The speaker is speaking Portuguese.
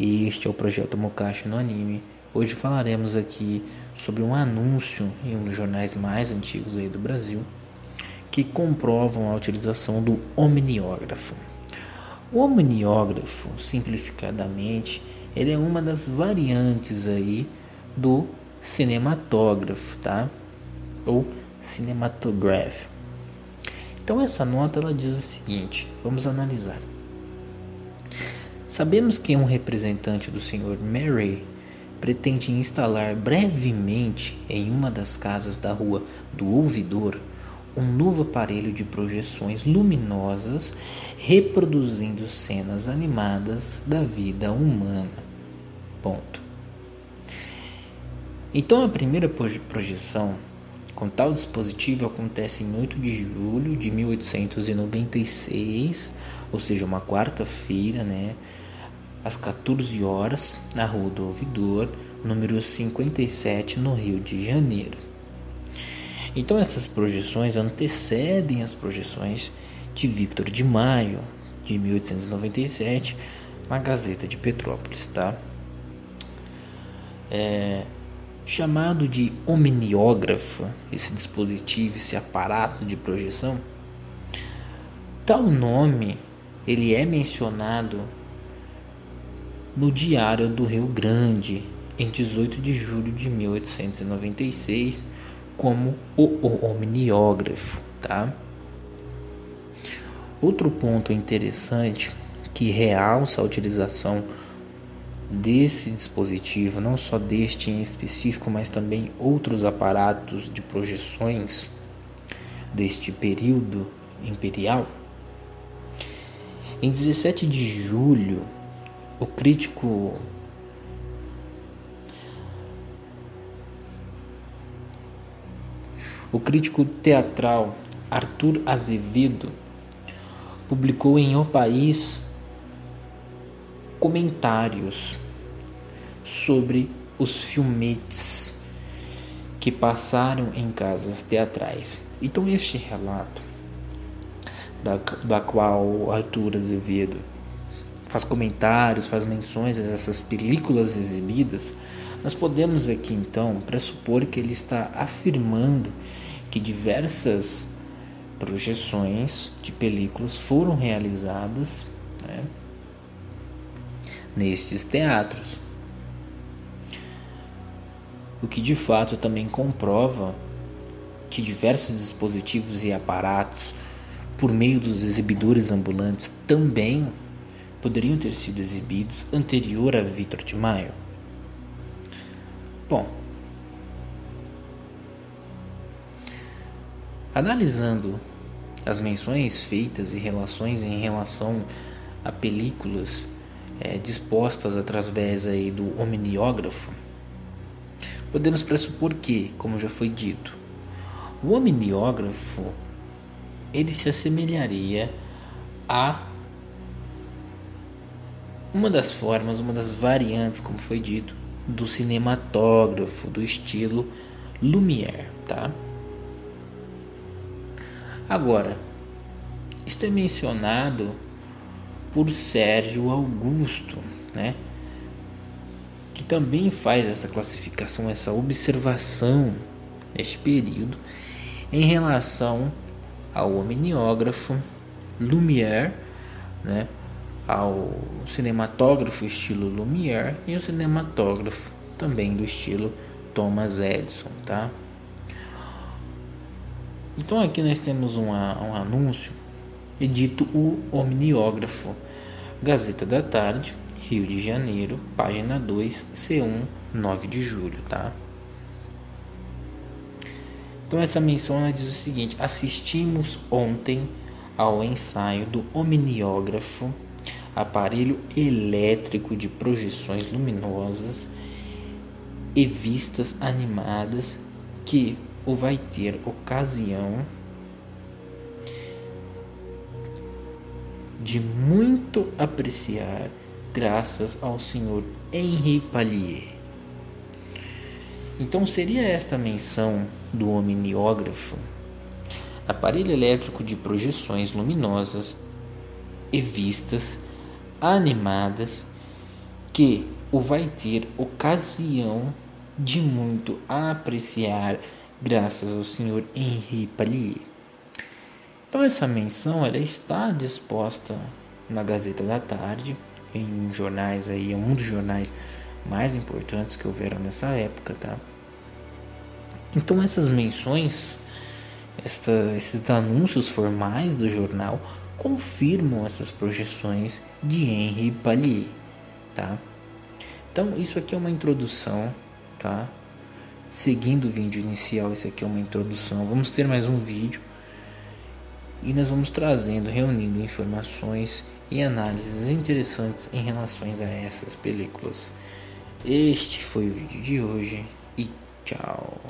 Este é o projeto Mokashi no anime. Hoje falaremos aqui sobre um anúncio em um dos jornais mais antigos aí do Brasil que comprovam a utilização do omniógrafo. O omniógrafo, simplificadamente, ele é uma das variantes aí do cinematógrafo, tá? Ou cinematograph. Então essa nota ela diz o seguinte: vamos analisar. Sabemos que um representante do Sr. Mary pretende instalar brevemente em uma das casas da rua do Ouvidor um novo aparelho de projeções luminosas reproduzindo cenas animadas da vida humana. Ponto. Então a primeira projeção com tal dispositivo acontece em 8 de julho de 1896, ou seja, uma quarta-feira, né, às 14 horas, na Rua do Ouvidor, número 57, no Rio de Janeiro. Então essas projeções antecedem as projeções de Victor de Maio, de 1897, na Gazeta de Petrópolis, tá? É, chamado de omniógrafo, esse dispositivo, esse aparato de projeção, tal nome ele é mencionado no Diário do Rio Grande em 18 de julho de 1896 como o, omniógrafo, tá? Outro ponto interessante que realça a utilização desse dispositivo, não só deste em específico, mas também outros aparatos de projeções deste período imperial. Em 17 de julho, o crítico o crítico teatral Arthur Azevedo publicou em O País comentários sobre os filmetes que passaram em casas teatrais. Então, este relato, da, da qual Arthur Azevedo faz comentários, faz menções a essas películas exibidas, nós podemos aqui então pressupor que ele está afirmando que diversas projeções de películas foram realizadas né, nestes teatros. O que de fato também comprova que diversos dispositivos e aparatos, por meio dos exibidores ambulantes, também poderiam ter sido exibidos anterior a Vitor de Maio. Bom, analisando as menções feitas e relações em relação a películas é, dispostas através aí do omniógrafo, podemos pressupor que, como já foi dito, o omniógrafo ele se assemelharia a uma das formas, uma das variantes, como foi dito, do cinematógrafo do estilo Lumière, tá? Agora, isto é mencionado por Sérgio Augusto, né? Que também faz essa classificação, essa observação neste período em relação ao omniógrafo Lumière, né? ao cinematógrafo estilo Lumière e o cinematógrafo também do estilo Thomas Edison, tá? Então aqui nós temos uma, um anúncio edito o Omniógrafo, Gazeta da Tarde, Rio de Janeiro, página 2, C1, 9 de julho, tá? Então essa menção ela diz o seguinte: assistimos ontem ao ensaio do omniógrafo aparelho elétrico de projeções luminosas e vistas animadas que o vai ter ocasião de muito apreciar graças ao senhor Henri Pallier. Então seria esta menção do omniógrafo, aparelho elétrico de projeções luminosas e vistas animadas que o vai ter ocasião de muito apreciar graças ao senhor Henri Pallier. Então essa menção ela está disposta na Gazeta da Tarde, em jornais aí, um dos jornais mais importantes que houveram nessa época, tá? Então essas menções, esta, esses anúncios formais do jornal confirmam essas projeções de Henri Pallier, tá? Então isso aqui é uma introdução, tá? Seguindo o vídeo inicial, esse aqui é uma introdução. Vamos ter mais um vídeo e nós vamos trazendo, reunindo informações e análises interessantes em relação a essas películas. Este foi o vídeo de hoje e tchau.